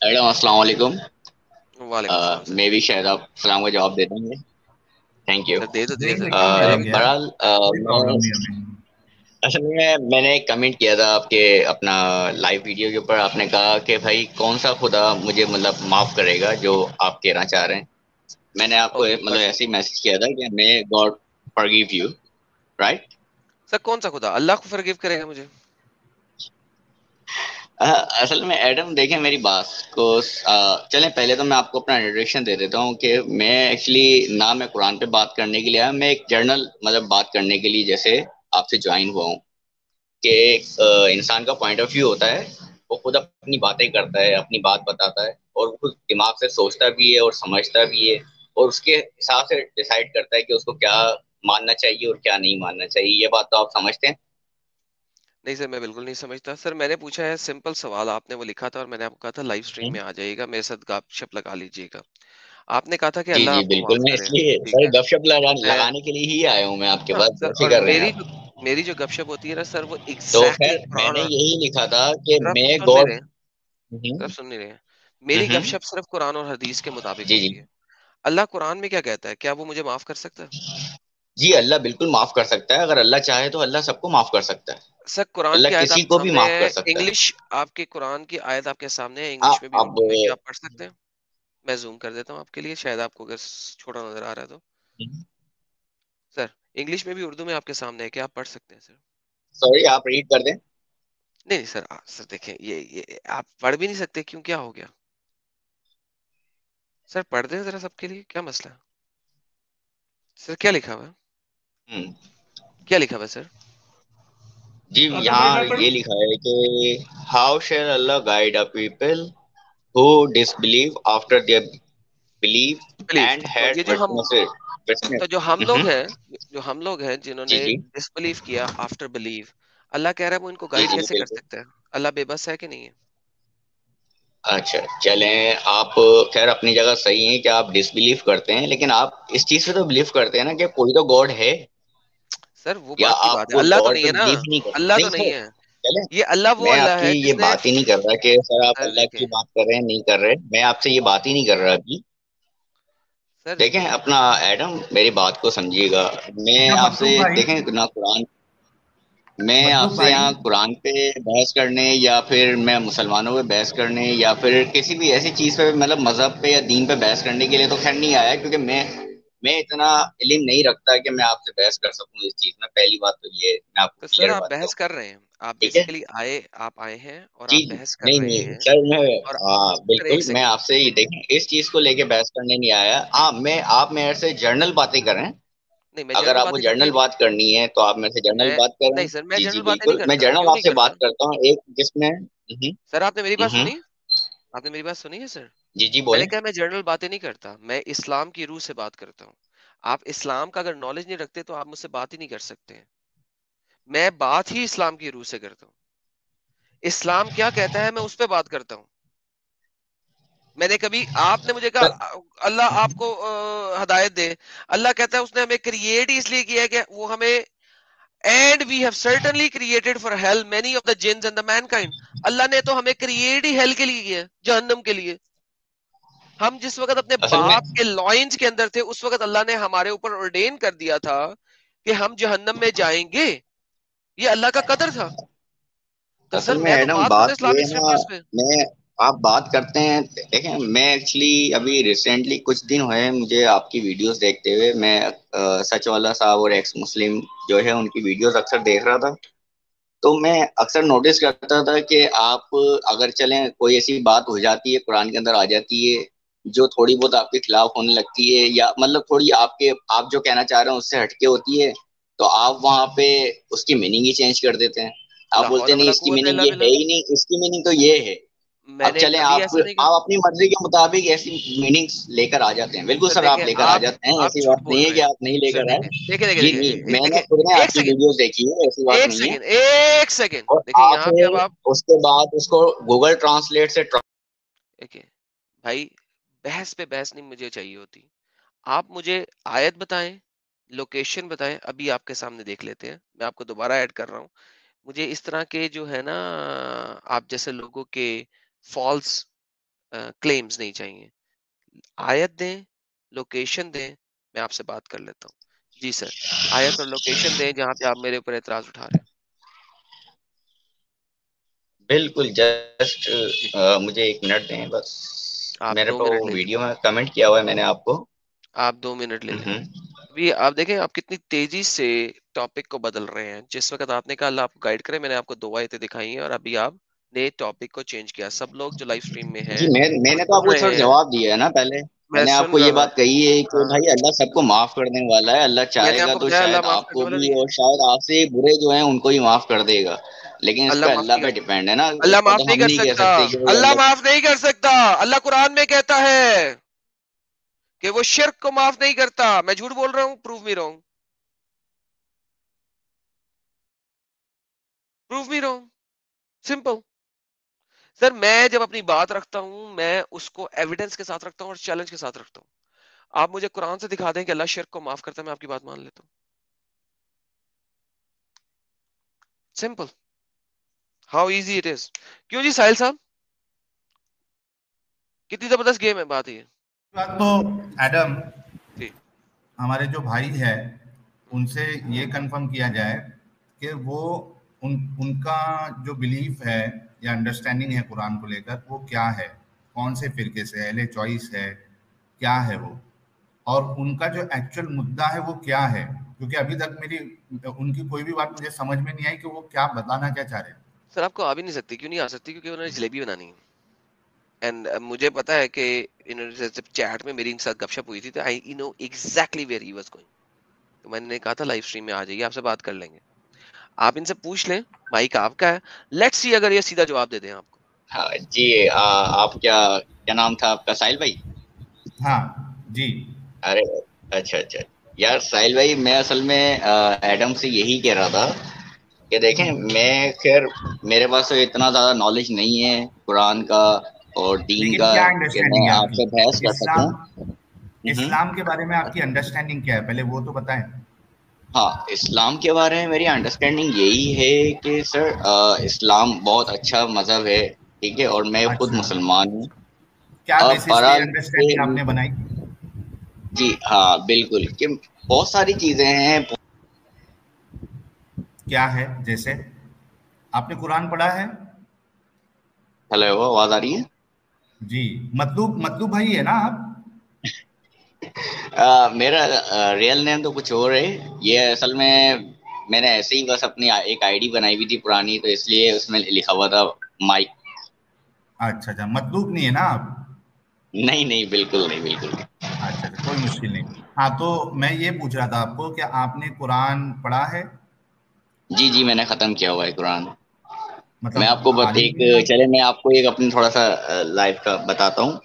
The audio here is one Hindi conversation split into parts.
मैडम अस्सलाम वालेकुम वालेकुम मैं भी शायद आप सलाम का जवाब दे देंगे। थैंक यू दे तो लेंगे क्या देख कह लेंगे बहरहाल हमें असल में मैंने एक कमेंट किया था आपके अपना लाइव वीडियो के ऊपर। आपने कहा कि भाई कौन सा खुदा मुझे मतलब माफ़ करेगा जो आप कहना चाह रहे हैं? मैंने आपको मतलब ऐसे ही मैसेज किया था कि may God forgive you right sir कौन सा खुदा? अल्लाह को फॉरगिव करेगा मुझे। असल में एडम देखें मेरी बात को चलें, पहले तो मैं आपको अपना इंट्रोडक्शन दे देता हूँ कि मैं एक्चुअली ना मैं कुरान पे बात करने के लिए आया, मैं एक जर्नल मतलब बात करने के लिए जैसे आपसे ज्वाइन हुआ हूँ कि इंसान का पॉइंट ऑफ़ व्यू होता है, वो खुद अपनी बातें करता है, अपनी बात बताता है, और खुद दिमाग से सोचता भी है और समझता भी है, और उसके हिसाब से डिसाइड करता है कि उसको क्या मानना चाहिए और क्या नहीं मानना चाहिए, ये बात तो आप समझते हैं। नहीं सर मैं बिल्कुल नहीं समझता। सर मैंने पूछा है सिंपल सवाल आपने वो लिखा था और मैंने आपको कहा था लाइव स्ट्रीम हम्म, में आ जाइएगा मेरे साथ गपशप लगा लीजिएगा। आपने कहा था कि अल्लाह जी बिल्कुल मैं इसलिए सर गपशप लगा, लगाने के लिए ही आया हूँ मैं आपके हाँ पास कर रहे हैं मेरी जो मेरी जो गपशप होती है ना सर वो तो खैर मैंने यही लिखा था कि मैं गॉड सर सुन नहीं रहे मेरी हम्म। गपशप सिर्फ़ कुरान और हदीस के मुताबिक जी जी। अल्लाह कुरान में क्या कहता है? क्या वो मुझे माफ़ कर सकता है? जी अल्लाह बिल्कुल माफ़ कर सकता है। अगर अल्लाह चाहे तो अल्लाह सबको माफ़ कर सकता है। सर कुरान की आयत को भी माफ़ कर सकता है। इंग्लिश आपके कुरान की आयत आपके सामने है इंग्लिश में भी आप पढ़ सकते हैं। मैं जूम कर देता हूँ आपके लिए शायद आपको अगर छोटा नज़र आ रहा है तो। सर इंग्लिश में भी उर्दू में आपके सामने है क्या? आप पढ़ सकते हैं सर। सॉरी आप रीड कर दें। नहीं नहीं सर आ, सर देखें ये ये आप पढ़ भी नहीं सकते क्यों क्या हो गया? सर पढ़ दें जरा सबके लिए क्या मसला सर क्या लिखा हुआ है? हम्म, क्या लिखा हुआ है सर? जी अच्छा यहाँ ये लिखा है कि how shall Allah guide a people who disbelieve after their believe and तो हैड ये जो हम तो जो हम लोग हम्म, हैं जो हम लोग हैं जिन्होंने डिसबिलीव किया आफ्टर बिलीव अल्लाह कह रहा है वो इनको गाइड कैसे कर सकता है? अल्लाह बेबस है कि नहीं है? अच्छा चलें आप खैर अपनी जगह सही है कि आप डिसबिलीव करते हैं लेकिन आप इस चीज़ से तो बिलीव करते हैं ना कि कोई तो गॉड है। सर वो बात की बात है। अल्लाह तो नहीं है ना। अल्लाह तो नहीं है। ये अल्लाह वो अल्लाह है ये बात ही नहीं कर रहा कि सर आप अल्लाह की बात कर रहे हैं नहीं कर रहे। मैं आपसे ये बात ही नहीं कर रहा अभी। सर देखें अपना एडम मेरी बात को समझिएगा। मैं अच्छा आपसे देखें ना कुरान। मैं आपसे यहाँ कुरान पे बहस करने या फिर मैं मुसलमानों पे बहस करने या फिर किसी भी ऐसी चीज़ पे मतलब मज़हब पे या दीन पे बहस करने के लिए तो खैर नहीं आया क्योंकि मैं मैं इतना इल्म नहीं रखता कि मैं आपसे बहस कर सकूँ इस चीज़ में। पहली बात तो ये मैं आपको तो सर आप बहस कर रहे हैं। आप बेसिकली आए आप आए हैं और आप बहस कर नहीं रहे नहीं हैं सर मैं और हाँ एक बिल्कुल मैं आपसे ये देखें इस चीज़ को लेके बहस करने नहीं आया। आप मैं आप मेरे से जर्नल बातें करें नहीं मैं अगर आपको जर्नल बात करनी है तो आप मेरे से जर्नल बात करें नहीं सर मैं जी जी नहीं बिल्कुल। मैं जर्नल आपसे बात करता हूँ। एक जिसमें सर आपने मेरी बात हम्म, सुनी? आपने मेरी बात सुनी है सर? जी जी मैंने कहा मैं जनरल बातें नहीं करता? मैं इस्लाम की रूह से बात करता हूँ। आप इस्लाम का अगर नॉलेज नहीं रखते तो आप मुझसे बात ही नहीं कर सकते हैं। मैं बात ही इस्लाम की रूह से करता हूँ। इस्लाम क्या कहता है मैं उस पर बात करता हूँ। मैंने कभी आपने मुझे कहा अल्लाह आपको हदायत दे। अल्लाह कहता है उसने हमें क्रिएट इसलिए किया है कि वो हमें and we have certainly created for hell many of the jinns and the mankind Allah ने तो हमें क्रिएट ही हेल के लिए किया जहन्नम के लिए। हम जिस वक्त अपने बाप के लॉइंस के अंदर थे उस वक्त अल्लाह ने हमारे ऊपर ऑर्डेन कर दिया था कि हम जहन्नम में जाएँगे। ये अल्लाह का कदर था। तो सर में तो बात बात मैं आप बात करते हैं देखें मैं एक्चुअली अभी रिसेंटली कुछ दिन हुए मुझे आपकी वीडियोस देखते हुए। मैं अ, सच वाला साहब और एक्स मुस्लिम जो है उनकी वीडियोस अक्सर देख रहा था। तो मैं अक्सर नोटिस करता था कि आप अगर चलें कोई ऐसी बात हो जाती है कुरान के अंदर आ जाती है जो थोड़ी बहुत आपके खिलाफ होने लगती है या मतलब थोड़ी आपके आप जो कहना चाह रहे हैं उससे हटके होती है तो आप वहाँ पे उसकी मीनिंग ही चेंज कर देते हैं। आप बोलते नहीं इसकी मीनिंग ये है ही नहीं इसकी मीनिंग तो ये है। अब चलें आप आप अपनी मर्ज़ी के मुताबिक ऐसी मीनिंग्स लेकर आ जाते हैं। बिल्कुल सर सर आप लेकर आ जाते हैं ऐसी बात नहीं है कि आप नहीं लेकर आए। मैंने खुद ने आपकी वीडियोस देखी है ऐसी बात नहीं है। एक सेकंड। उसके बाद उसको गूगल ट्रांसलेट से भाई बहस पे बहस नहीं मुझे चाहिए होती। आप मुझे आयत बताएँ लोकेशन बताएँ अभी आपके सामने देख लेते हैं। मैं आपको दोबारा ऐड कर रहा हूँ। मुझे इस तरह के जो है ना आप जैसे लोगों के फॉल्स क्लेम्स नहीं चाहिए। आयत दें लोकेशन दें मैं आपसे बात कर लेता हूँ। जी सर आयत और लोकेशन दें जहाँ पे आप मेरे ऊपर एतराज़ उठा रहे हैं। बिल्कुल जस्ट मुझे एक मिनट दें बस। आप मेरे को वीडियो में कमेंट किया हुआ है मैंने आपको। आप दो मिनट ले लें हम्म। अभी आप देखें आप कितनी तेज़ी से टॉपिक को बदल रहे हैं। जिस वक्त आपने कहा अल्लाह आपको गाइड करे मैंने आपको दो आयतें दिखाई हैं और अभी आप ने टॉपिक को चेंज किया। सब लोग जो लाइव स्ट्रीम में हैं मैं, मैंने तो आपको सर जवाब दिया है ना पहले। मैंने आपको ये बात कही है कि हाँ। भाई अल्लाह सबको माफ़ करने वाला है। अल्लाह चाहेगा तो शायद आपको भी और शायद आपसे बुरे जो हैं उनको ही माफ़ कर देगा। लेकिन इस अल्लाह पे डिपेंड है ना अल्लाह माफ़ नहीं कर सकता। अल्लाह माफ़ नहीं कर सकता। अल्लाह कुरान में कहता है कि वो शिरक को माफ़ नहीं करता। मैं झूठ बोल रहा हूँ prove me wrong prove me wrong simple sir मैं जब अपनी बात रखता हूँ मैं उसको एविडेंस के साथ रखता हूँ और चैलेंज के साथ रखता हूँ। आप मुझे कुरान से दिखा दें कि अल्लाह शिरक को माफ़ करता है मैं आपकी बात मान लेता हूँ। Simple how easy it is क्यों जी साहिल साहब? कितनी ज़बरदस्त गेम है बात ये। बात तो एडम हमारे जो भाई है उनसे ये कंफर्म किया जाए कि वो उन उनका जो बिलीफ है या अंडरस्टैंडिंग है कुरान को लेकर वो क्या है? कौन से फिरके से है? चॉइस है। क्या है वो? और उनका जो एक्चुअल मुद्दा है वो क्या है? क्योंकि अभी तक मेरी उनकी कोई भी बात मुझे समझ में नहीं आई कि वो क्या बताना क्या चाह रहे हैं। सर आपको आ भी नहीं सकती क्यों नहीं आ सकती? क्योंकि उन्होंने जलेबी बनानी है। एंड uh, मुझे पता है कि इन्होंने जब चैट में मेरी इनके साथ गपशप हुई थी तो I know exactly where he was going तो मैंने कहा था लाइव स्ट्रीम में आ जाइए आपसे बात कर लेंगे। आप इनसे पूछ लें माइक आपका है। लेट्स सी अगर ये सीधा जवाब दे दें आपको। हाँ जी आ, आप क्या क्या नाम था आपका? साहिल भाई? हाँ जी। अरे अच्छा अच्छा। यार साहिल भाई मैं असल में एडम से यही कह रहा था कि देखें मैं खैर मेरे पास तो इतना ज़्यादा नॉलेज नहीं है कुरान का और दीन का कि मैं आपसे बहस कर सकूँ। हम्म। इस्लाम के बारे में आपकी अंडरस्टैंडिंग क्या है? पहले वो तो बताएँ। हाँ इस्लाम के बारे में मेरी अंडरस्टैंडिंग यही है कि सर आ, इस्लाम बहुत अच्छा मज़हब है ठीक है और मैं अच्छा। खुद मुसलमान हूँ। क्या अंडरस्टैंडिंग आपने बनाई? जी हाँ बिल्कुल कि बहुत सारी चीज़ें हैं क्या है जैसे। आपने कुरान पढ़ा है? हेलो आवाज़ आ रही है? जी मतलूब मतलूब भाई है ना आप? आ, मेरा रियल नेम तो कुछ और है। ये असल में मैंने ऐसे ही बस अपनी एक आईडी बनाई हुई थी पुरानी तो इसलिए उसमें लिखा हुआ था माइक अच्छा अच्छा मतलूब नहीं है ना आप? नहीं नहीं बिल्कुल नहीं बिल्कुल। अच्छा अच्छा कोई मुश्किल नहीं। हाँ तो मैं ये पूछ रहा था आपको कि आपने कुरान पढ़ा है? जी जी मैंने खत्म किया हुआ है कुरान। मतलब मैं आपको बस एक चले मैं आपको एक अपनी थोड़ा सा लाइफ का बताता हूँ।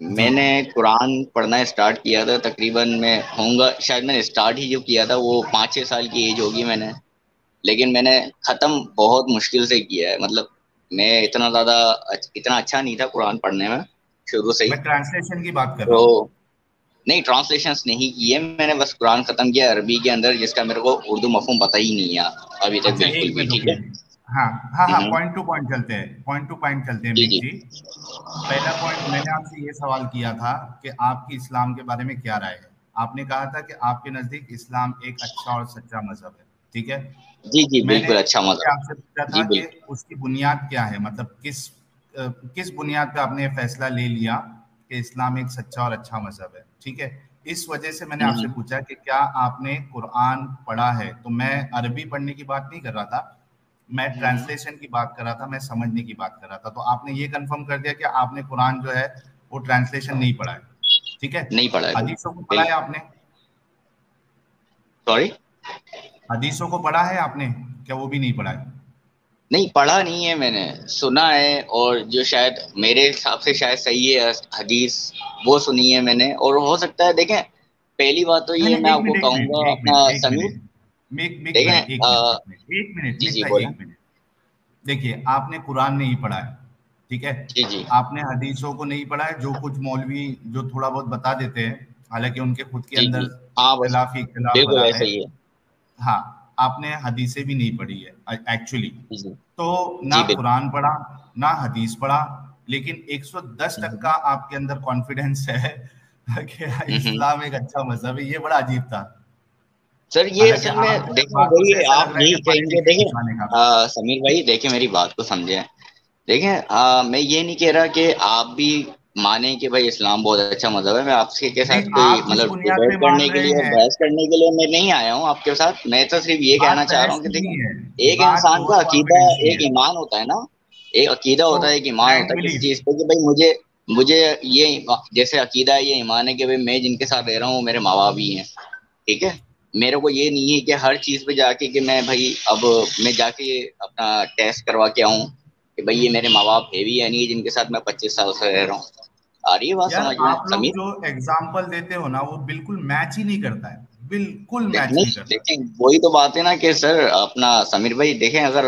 मैंने कुरान पढ़ना स्टार्ट किया था तकरीबन मैं होऊँगा शायद मैंने स्टार्ट ही जो किया था वो पाँच छः साल की एज होगी मैंने। लेकिन मैंने ख़त्म बहुत मुश्किल से किया है। मतलब मैं इतना ज़्यादा इतना अच्छा नहीं था कुरान पढ़ने में शुरू से ही। ट्रांसलेशन की बात कर रहा हूँ। नहीं ट्रांसलेशन नहीं किए मैंने बस कुरान खत्म किया अरबी के अंदर जिसका मेरे को उर्दू मफहम पता ही नहीं है अभी तक अच्छा, बिल्कुल भी ठीक है? हाँ। हाँ हाँ पॉइंट टू पॉइंट चलते हैं पॉइंट टू पॉइंट चलते हैं जी, जी। पहला पॉइंट मैंने आपसे ये सवाल किया था कि आपकी इस्लाम के बारे में क्या राय है? आपने कहा था कि आपके नज़दीक इस्लाम एक अच्छा और सच्चा मज़हब है ठीक है? जी जी बिल्कुल अच्छा मज़हब आपसे पूछा था कि उसकी बुनियाद क्या है? मतलब किस किस बुनियाद पे आपने फैसला ले लिया कि इस्लाम एक सच्चा और अच्छा मज़हब है? ठीक है? इस वजह से मैंने आपसे हम्म। पूछा कि क्या आपने कुरान पढ़ा है? तो मैं अरबी पढ़ने की बात नहीं कर रहा था। मैं ट्रांसलेशन हम्म। की बात कर रहा था मैं समझने की बात कर रहा था। तो आपने ये कंफर्म कर दिया कि आपने कुरान जो है वो ट्रांसलेशन नहीं पढ़ा है। ठीक है? नहीं पढ़ा है। हदीसों को पढ़ा है आपने? सॉरी हदीसों को पढ़ा है आपने? क्या वो भी नहीं पढ़ा है? नहीं पढ़ा नहीं है मैंने सुना है और जो शायद मेरे हिसाब से शायद सही है हदीस वो सुनी है मैंने और हो सकता है देखें पहली बात तो ये मैं आपको कहूँगा अपना समीर देखें देखिए आपने कुरान नहीं पढ़ा है ठीक है? जी जी। आपने हदीसों को नहीं पढ़ा है जो कुछ मौलवी जो थोड़ा बहुत बता देते हैं हालाँकि उनके खुद के अंदर हाँ, खिलाफ है। हाँ आपने हदीसें भी नहीं पढ़ी है एक्चुअली तो ना कुरान पढ़ा ना हदीस पढ़ा लेकिन 110 टक्का आपके अंदर कॉन्फिडेंस है कि इस्लाम एक अच्छा मज़हब है ये बड़ा अजीब था। सर ये असल में देखिए वही आप नहीं कहेंगे देखिए समीर भाई देखिए मेरी बात को समझे। देखिए मैं ये नहीं कह रहा कि आप भी माने कि भाई इस्लाम बहुत अच्छा मज़हब है। मैं आपके के साथ कोई मतलब डिबेट करने के लिए बहस करने के लिए मैं नहीं आया हूँ आपके साथ। मैं तो सिर्फ़ ये कहना चाह रहा हूँ कि देखिए एक इंसान का अकीदा एक ईमान होता है ना एक अकीदा होता है एक ईमान होता है किसी चीज़ पे कि भाई मुझे मुझे ये जैसे अकीदा ये ईमान है कि भाई मैं जिनके साथ रह रहा हूँ मेरे माँ बाप ही हैं ठीक है? मेरे को ये नहीं है कि हर चीज़ पे जाके कि मैं भाई अब मैं जाके अपना टेस्ट करवा के आऊँ कि भाई ये मेरे माँ बाप है भी या नहीं जिनके साथ मैं पच्चीस साल से रह रहा हूँ। आ रही है बात समझ में आप लोग जो एग्जांपल देते हो ना वो बिल्कुल मैच ही नहीं करता है। बिल्कुल मैच नहीं, करता। देखें वही तो बात है ना कि सर अपना समीर भाई देखें अगर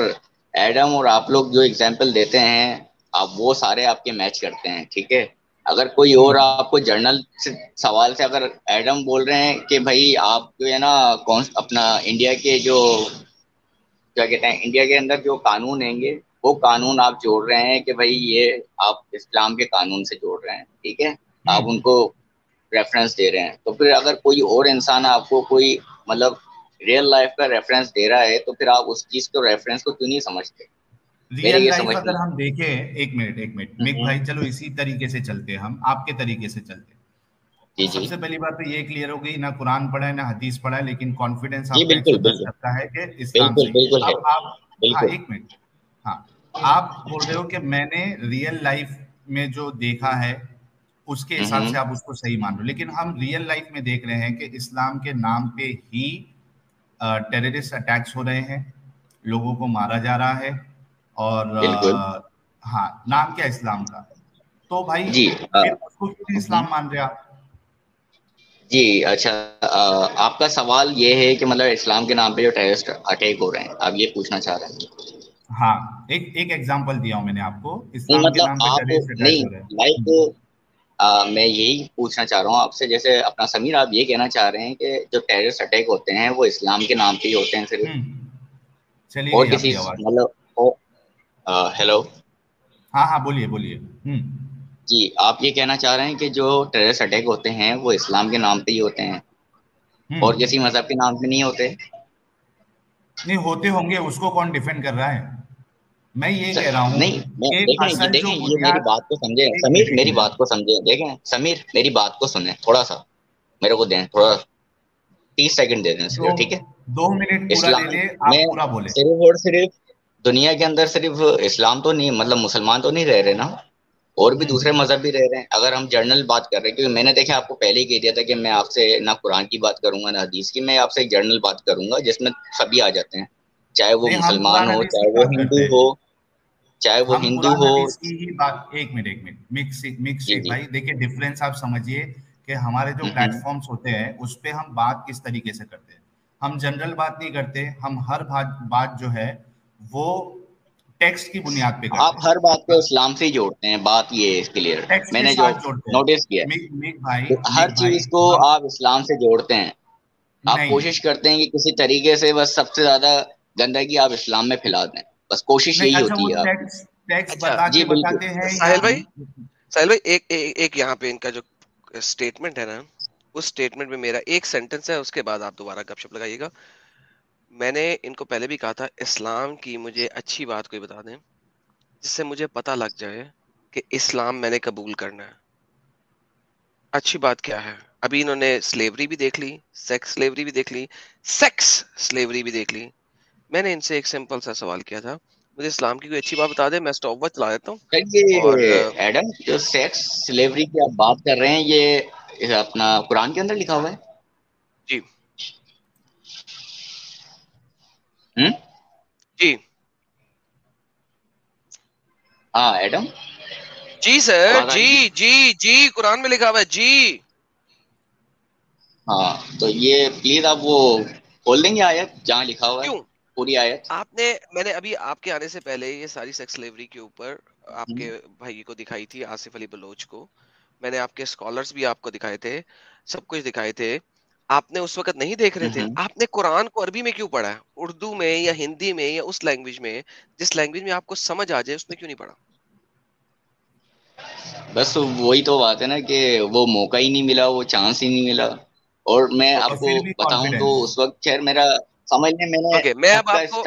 एडम और आप लोग जो एग्ज़ाम्पल देते हैं आप वो सारे आपके मैच करते हैं ठीक है? अगर कोई और हम्म। आपको जर्नल से सवाल से अगर एडम बोल रहे हैं कि भाई आप जो है ना कौन अपना इंडिया के जो क्या कहते हैं इंडिया के अंदर जो कानून हैंगे वो कानून आप जोड़ रहे हैं कि भाई ये आप इस्लाम के कानून से जोड़ रहे हैं ठीक है? आप हम्म। उनको रेफरेंस दे रहे हैं। तो फिर अगर कोई और इंसान आपको कोई मतलब रियल लाइफ का रेफरेंस दे रहा है तो फिर आप उस चीज़ को रेफरेंस को क्यों नहीं समझते? रियल लाइफ अगर हम देखें एक मिनट एक मिनट मिक भाई चलो इसी तरीके से चलते हम आपके तरीके से चलते जी जी। सबसे पहली बात तो ये क्लियर हो गई ना कुरान पढ़ा है ना हदीस पढ़ा है लेकिन कॉन्फिडेंस आपका सकता है कि इस्लाम बिल्कुल, बिल्कुल, आप हाँ एक मिनट हाँ। आप बोल रहे हो कि मैंने रियल लाइफ में जो देखा है उसके हिसाब हम्म। से आप उसको सही मान लो लेकिन हम रियल लाइफ में देख रहे हैं कि इस्लाम के नाम पे ही टेररिस्ट अटैक्स हो रहे हैं लोगों को मारा जा रहा है और हाँ नाम क्या इस्लाम का? तो भाई जी उसको क्यों इस्लाम मान रहे आप? जी अच्छा आ, आपका सवाल ये है कि मतलब इस्लाम के नाम पे जो टेररिस्ट अटैक हो रहे हैं आप ये पूछना चाह रहे हैं। हाँ एक एक एग्जांपल दिया हूँ मैंने आपको। इस्लाम मतलब के नाम पे नहीं लाइक आ, मैं यही पूछना चाह रहा हूँ आपसे जैसे अपना समीर आप ये कहना चाह रहे हैं कि जो टेररिस्ट अटैक होते हैं वो इस्लाम के नाम पे ही होते हैं सिर्फ़। हम्म। और किसी मतलब हेलो हाँ हाँ बोलिए बोलिए। हम्म। जी आप ये कहना चाह रहे हैं कि जो टेररिस्ट अटैक होते हैं वो इस्लाम के नाम पे ही होते हैं? हम्म। और किसी मज़हब के नाम पे नहीं होते? नहीं होते होंगे उसको कौन डिफेंड कर रहा है? मैं ये कह रहा हूँ नहीं देखें देखें ये मेरी बात को समझे। समीर मेरी बात को समझे देखें समीर मेरी बात को सुने थोड़ा सा मेरे को दें थोड़ा तीस सेकंड दे दें ठीक है? दो मिनट इस्लाम पूरा बोले। सिर्फ़ और सिर्फ़ दुनिया के अंदर सिर्फ़ इस्लाम तो नहीं मतलब मुसलमान तो नहीं रह रहे ना? और भी हम्म। दूसरे मज़हब भी रह रहे हैं। अगर हम जर्नल बात कर रहे हैं क्योंकि मैंने देखा आपको पहले ही कह दिया था कि मैं आपसे ना कुरान की बात करूँगा ना हदीस की मैं आपसे एक जर्नल बात करूँगा जिसमें सभी आ जाते हैं। चाहे वो मुसलमान हो चाहे वो हिंदू हो। चाहे वो हिंदू हो। एक मिनट एक मिनट मिक्स मिक्स भाई। देखिए डिफरेंस आप समझिए कि हमारे जो प्लेटफॉर्म्स होते हैं उस पर हम बात किस तरीके से करते हैं। हम जनरल बात नहीं करते हम हर बात बात जो है वो टेक्स्ट की बुनियाद पे आप हर बात को इस्लाम से जोड़ते हैं बात ये है क्लियर मैंने जो नोटिस किया मिक, मिक भाई तो हर चीज़ को आप इस्लाम से जोड़ते हैं। आप कोशिश करते हैं कि किसी तरीके से बस सबसे ज़्यादा गंदगी आप इस्लाम में फैला दें। बस कोशिश यही अच्छा, होती है अच्छा, जी बिल्कुल। साहिल भाई साहिल भाई एक एक, एक यहाँ पे इनका जो स्टेटमेंट है ना उस स्टेटमेंट में मेरा एक सेंटेंस है उसके बाद आप दोबारा गपशप लगाइएगा। मैंने इनको पहले भी कहा था इस्लाम की मुझे अच्छी बात कोई बता दें जिससे मुझे पता लग जाए कि इस्लाम मैंने कबूल करना है। अच्छी बात क्या है? अभी इन्होंने स्लेवरी भी देख ली सेक्स स्लेवरी भी देख ली सेक्स स्लेवरी भी देख ली। मैंने इनसे एक सिंपल सा सवाल किया था मुझे इस्लाम की कोई अच्छी बात बता दे मैं स्टॉप वॉच चला देता हूँ। एडम जो सेक्स स्लेवरी की आप बात कर रहे हैं ये अपना कुरान के अंदर लिखा हुआ है? जी। हम्म जी हाँ एडम जी सर जी जी जी कुरान में लिखा हुआ है जी हाँ तो ये प्लीज़ आप वो खोल देंगे आयत जहाँ लिखा हुआ है क्यों? पूरी आयत। आपने मैंने अभी आपके आने से पहले ये सारी सेक्स स्लेवरी के ऊपर आपके हम्म। भाई को दिखाई थी आसिफ अली बलोच को। मैंने आपके स्कॉलर्स भी आपको दिखाए थे सब कुछ दिखाए थे। आपने उस वक्त नहीं देख रहे थे? हम्म। आपने कुरान को अरबी में क्यों पढ़ा है? उर्दू में या हिंदी में या उस लैंग्वेज में? जिस लैंग्वेज में आपको समझ आ जाए उसमें क्यों नहीं पढ़ा? बस वही तो बात है ना कि वो मौका ही नहीं मिला वो चांस ही नहीं मिला। और मैं तो आपको बताऊँ तो उस वक्त खैर मेरा समझने मैंने okay, मैं अब आपको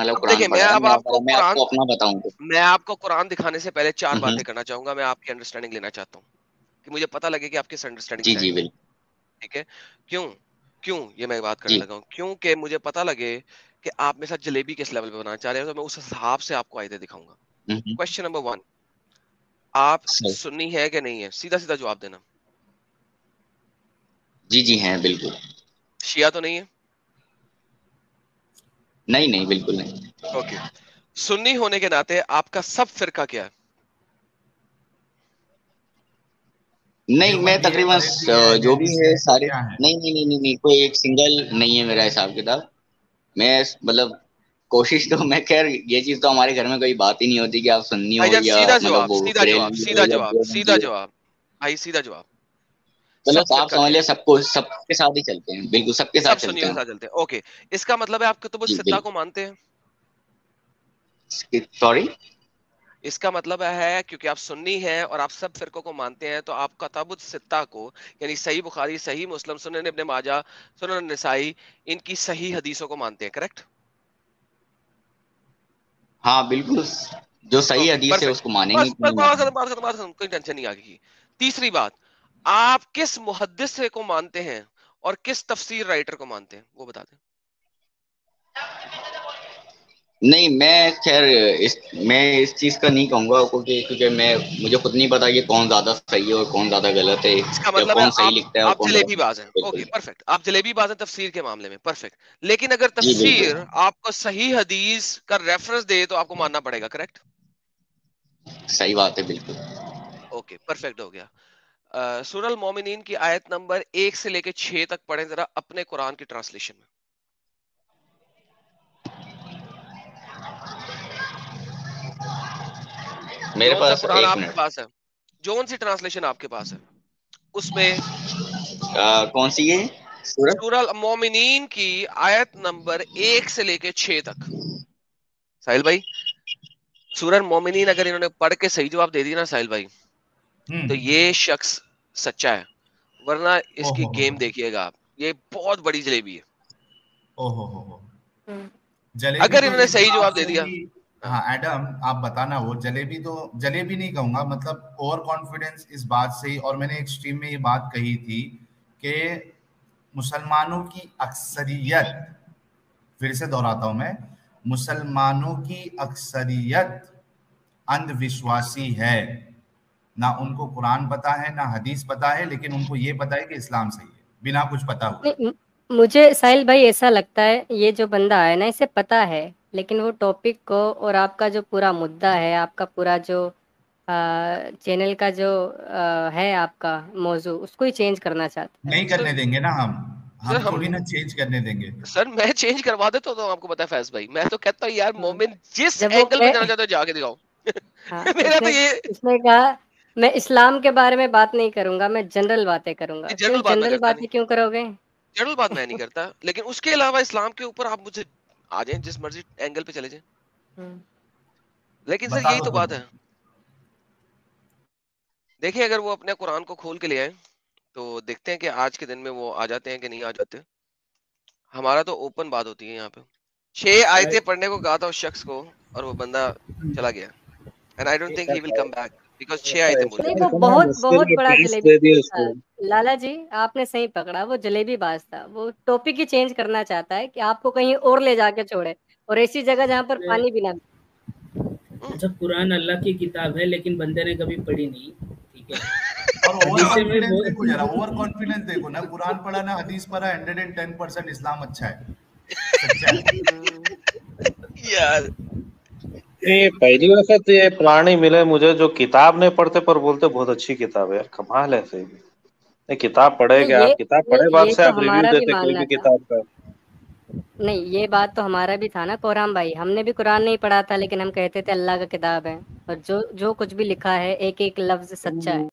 मतलब देखिए मैं अब आपको मैं आपको अपना बताऊँ मैं आपको कुरान दिखाने से पहले चार हम्म। बातें करना चाहूँगा मैं आपकी अंडरस्टैंडिंग लेना चाहता हूँ कि मुझे पता लगे कि आपकी अंडरस्टैंडिंग जी जी बिल्कुल। ठीक है? क्यों? क्यों? ये मैं बात करने लगा हूँ। क्योंकि मुझे पता लगे कि आप मेरे साथ जलेबी किस लेवल पे बनाना चाह रहे हो तो मैं उस हिसाब से आपको आयते दिखाऊँगा। क्वेश्चन नंबर वन आप सुन्नी है कि नहीं है? सीधा सीधा जवाब देना। जी जी हैं बिल्कुल। शिया तो नहीं है? नहीं नहीं बिल्कुल नहीं। ओके सुन्नी होने के नाते आपका सब फिरका क्या है? नहीं मैं तकरीबन जो भी है सारे नहीं नहीं नहीं नहीं कोई एक सिंगल नहीं है मेरा हिसाब किताब। मैं मतलब कोशिश तो मैं खैर ये चीज़ तो हमारे घर में कोई बात ही नहीं होती कि आप सुननी हो या सीधा मतलब जवाब सीधा जवाब सीधा जवाब सीधा जवाब। भाई सीधा जवाब। मतलब आप समझ लिया सबको सबके साथ ही चलते हैं। बिल्कुल सबके साथ चलते हैं। चलते हैं। ओके इसका मतलब है आप कुतुब सिद्धा को मानते हैं? सॉरी इसका मतलब है क्योंकि आप सुन्नी हैं और आप सब फिरकों को मानते हैं तो आप कताबुत सित्ता को यानी सही बुखारी सही मुस्लिम सुनन इब्ने माजा सुनन निसाई इनकी सही हदीसों को मानते हैं करेक्ट हाँ बिल्कुल। जो सही हदीस है उसको मानेंगे कोई टेंशन नहीं आगे की। तीसरी बात आप किस मुहदस को मानते हैं और किस तफसीर राइटर को मानते हैं वो बता दें। नहीं मैं खैर इस मैं इस चीज़ का नहीं कहूँगा क्योंकि क्योंकि मैं मुझे खुद नहीं पता कि कौन ज़्यादा सही है और कौन ज़्यादा गलत है इसका मतलब कौन सही लिखता है आप जलेबी बाज हैं। ओके परफेक्ट आप जलेबी बाज हैं तफसीर के मामले में परफेक्ट लेकिन अगर तफसीर आपको सही हदीस का रेफरेंस दे तो आपको मानना पड़ेगा करेक्ट सही बात है बिल्कुल। ओके परफेक्ट हो गया। सुरल मोमिनीन की आयत नंबर एक से लेके छह तक पढ़े जरा अपने कुरान की ट्रांसलेशन में। मेरे पास कुरान आपके पास है। जोन सी ट्रांसलेशन आपके पास है। उसमें आ, कौन सी है? सूरल मोमिनीन की आयत नंबर एक से लेके छह तक। साहिल भाई सूरल मोमिनीन अगर इन्होंने पढ़ के सही जवाब दे दिया ना साहिल भाई हम्म। तो ये शख्स सच्चा है वरना इसकी गेम देखिएगा आप। ये बहुत बड़ी जलेबी है। ओहो हो हम्म। अगर इन्होंने तो सही जवाब दे दिया। हाँ एडम आप बताना वो जलेबी तो जलेबी नहीं कहूँगा मतलब ओवर कॉन्फिडेंस इस बात से ही, और मैंने एक स्ट्रीम में ये बात कही थी कि मुसलमानों की अक्सरियत, फिर से दोहराता हूँ मैं, मुसलमानों की अक्सरियत अंधविश्वासी है। ना उनको कुरान पता है, ना हदीस पता है, लेकिन उनको ये पता है कि इस्लाम सही है, बिना कुछ पता हुआ मुझे साहिल भाई ऐसा लगता है, ये जो बंदा है ना, इसे पता है लेकिन वो टॉपिक को और आपका जो पूरा मुद्दा है आपका पूरा जो चैनल का जो आ, है आपका मौजू उसको ही चेंज करना चाहते हैं। नहीं करने देंगे ना हम। हम थोड़ी ना चेंज करने देंगे। सर मैं चेंज करवा देता तो आपको पता है फैज भाई। मैं तो कहता हूँ यार मोमिन जिस एंगल पे जाना चाहते हो जाके दिखाओ। हाँ, मेरा तो ये इसने कहा मैं इस्लाम के बारे में बात नहीं करूँगा मैं जनरल बातें करूँगा। जनरल बातें क्यों करोगे? जनरल बात मैं नहीं करता लेकिन उसके अलावा इस्लाम के ऊपर आप मुझे आ जाए जिस मर्ज़ी एंगल पे चले जाए। हम्म। लेकिन सर यही तो बात है। देखिए अगर वो अपने कुरान को खोल के ले आए तो देखते हैं कि आज के दिन में वो आ जाते हैं कि नहीं आ जाते। हमारा तो ओपन बात होती है यहाँ पे। छह आयतें पढ़ने को कहा था उस शख्स को और वो बंदा चला गया। And I don't think he will come back because छह आयतें बोली वो बहुत बहुत बड़ा जलेबी लाला जी आपने सही पकड़ा वो जलेबी बाज था। वो टॉपिक ही चेंज करना चाहता है कि आपको कहीं और ले जाके छोड़े और ऐसी जगह जहाँ पर पानी भी ना अच्छा कुरान अल्लाह की किताब है लेकिन बंदे ने कभी पढ़ी नहीं ठीक है? और ओवर कॉन्फिडेंस देखो जरा ओवर कॉन्फिडेंस देखो ना। कुरान पढ़ा ना हदीस पढ़ा 110% इस्लाम अच्छा है। यार ये पहली वक्त ये प्राणी मिले मुझे जो किताब नहीं पढ़ते पर बोलते बहुत अच्छी किताब है यार कमाल है सही नहीं किताब पढ़े क्या? आप किताब पढ़े बाद से तो आप रिव्यू देते कोई भी किताब का। नहीं ये बात तो हमारा भी था ना कोराम भाई। हमने भी कुरान नहीं पढ़ा था लेकिन हम कहते थे अल्लाह का किताब है। और जो जो कुछ भी लिखा है एक एक लफ्ज सच्चा है।